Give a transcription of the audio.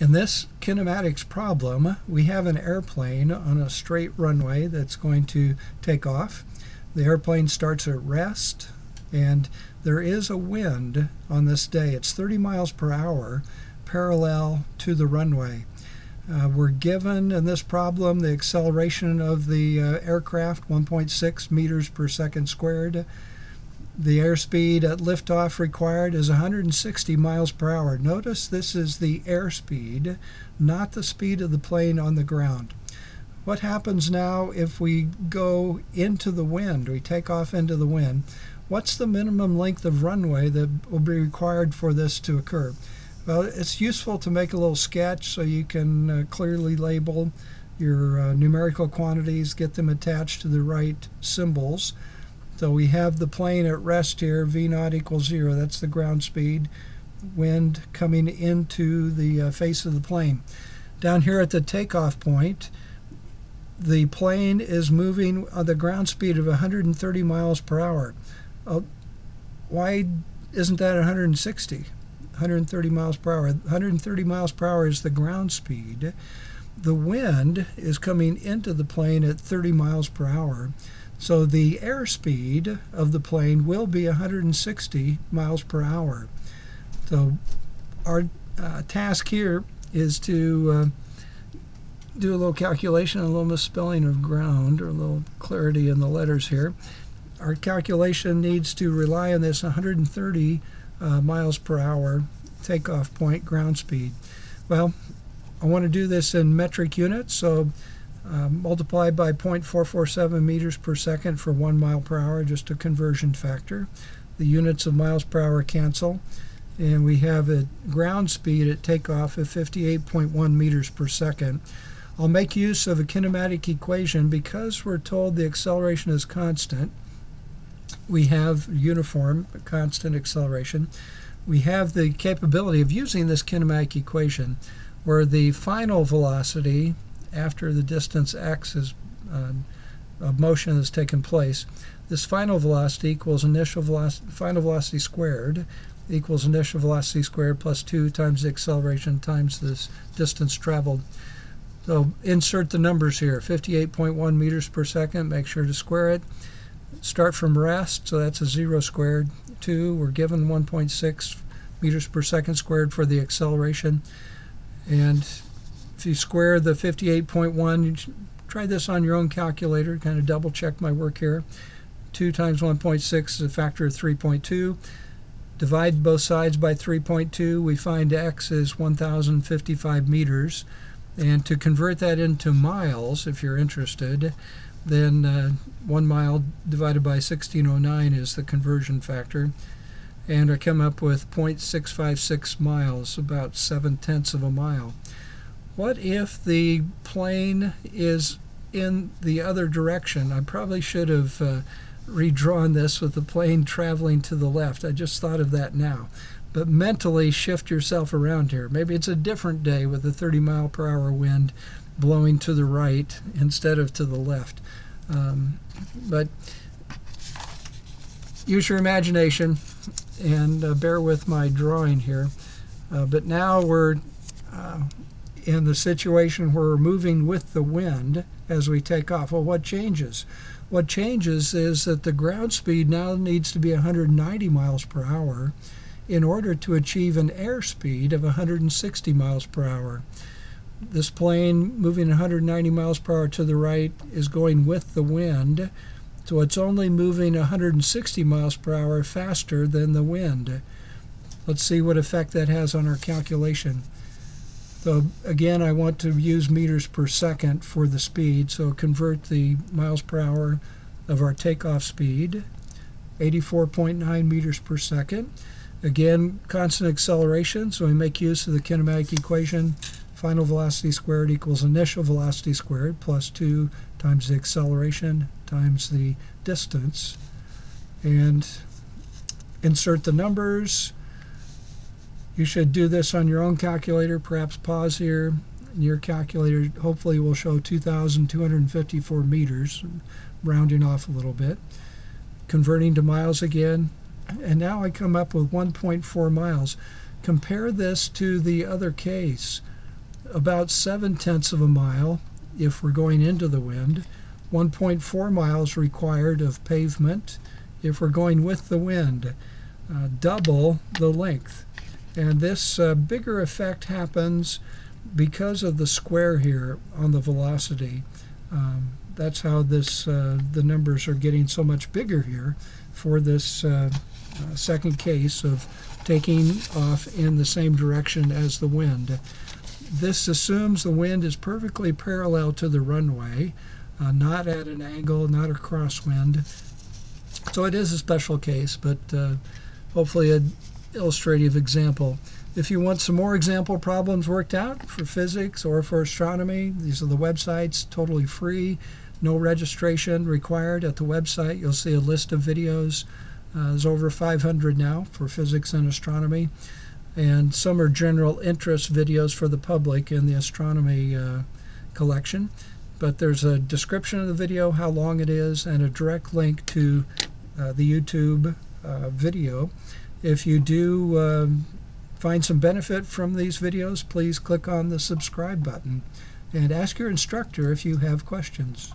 In this kinematics problem, we have an airplane on a straight runway that's going to take off. The airplane starts at rest, and there is a wind on this day. It's 30 miles per hour parallel to the runway. Uh, we're given in this problem the acceleration of the uh, aircraft 1.6 meters per second squared the airspeed at liftoff required is 160 miles per hour. Notice this is the airspeed, not the speed of the plane on the ground. What happens now if we go into the wind? We take off into the wind. What's the minimum length of runway that will be required for this to occur? Well, it's useful to make a little sketch so you can uh, clearly label your uh, numerical quantities, get them attached to the right symbols. So we have the plane at rest here, V naught equals zero. That's the ground speed. Wind coming into the uh, face of the plane. Down here at the takeoff point, the plane is moving at the ground speed of 130 miles per hour. Uh, why isn't that 160? 130 miles per hour. 130 miles per hour is the ground speed. The wind is coming into the plane at 30 miles per hour. So the airspeed of the plane will be 160 miles per hour. So our uh, task here is to uh, do a little calculation, a little misspelling of ground, or a little clarity in the letters here. Our calculation needs to rely on this 130 uh, miles per hour takeoff point ground speed. Well, I want to do this in metric units, so uh, multiplied by 0.447 meters per second for one mile per hour, just a conversion factor. The units of miles per hour cancel, and we have a ground speed at takeoff of 58.1 meters per second. I'll make use of a kinematic equation because we're told the acceleration is constant. We have uniform, constant acceleration. We have the capability of using this kinematic equation where the final velocity after the distance x is uh, of motion has taken place, this final velocity equals initial velocity, final velocity squared equals initial velocity squared plus 2 times the acceleration times this distance traveled. So insert the numbers here, 58.1 meters per second, make sure to square it. Start from rest, so that's a 0 squared. 2, we're given 1.6 meters per second squared for the acceleration. And if you square the 58.1, try this on your own calculator, kind of double check my work here. 2 times 1.6 is a factor of 3.2. Divide both sides by 3.2, we find x is 1,055 meters. And to convert that into miles, if you're interested, then uh, 1 mile divided by 1609 is the conversion factor. And I come up with 0.656 miles, about 7 tenths of a mile. What if the plane is in the other direction? I probably should have uh, redrawn this with the plane traveling to the left. I just thought of that now. But mentally shift yourself around here. Maybe it's a different day with a 30 mile per hour wind blowing to the right instead of to the left. Um, but use your imagination and uh, bear with my drawing here. Uh, but now we're uh, in the situation where we're moving with the wind as we take off. Well, what changes? What changes is that the ground speed now needs to be 190 miles per hour in order to achieve an airspeed of 160 miles per hour. This plane moving 190 miles per hour to the right is going with the wind, so it's only moving 160 miles per hour faster than the wind. Let's see what effect that has on our calculation. So again, I want to use meters per second for the speed, so convert the miles per hour of our takeoff speed, 84.9 meters per second. Again, constant acceleration, so we make use of the kinematic equation. Final velocity squared equals initial velocity squared plus 2 times the acceleration times the distance. And insert the numbers. You should do this on your own calculator. Perhaps pause here. Your calculator hopefully will show 2,254 meters, rounding off a little bit. Converting to miles again. And now I come up with 1.4 miles. Compare this to the other case about 7 tenths of a mile if we're going into the wind, 1.4 miles required of pavement if we're going with the wind, uh, double the length. And this uh, bigger effect happens because of the square here on the velocity. Um, that's how this uh, the numbers are getting so much bigger here for this uh, uh, second case of taking off in the same direction as the wind. This assumes the wind is perfectly parallel to the runway, uh, not at an angle, not a crosswind. So it is a special case, but uh, hopefully an illustrative example. If you want some more example problems worked out for physics or for astronomy, these are the websites, totally free, no registration required at the website. You'll see a list of videos. Uh, there's over 500 now for physics and astronomy, and some are general interest videos for the public in the astronomy uh, collection. But there's a description of the video, how long it is, and a direct link to uh, the YouTube uh, video. If you do um, find some benefit from these videos, please click on the subscribe button and ask your instructor if you have questions.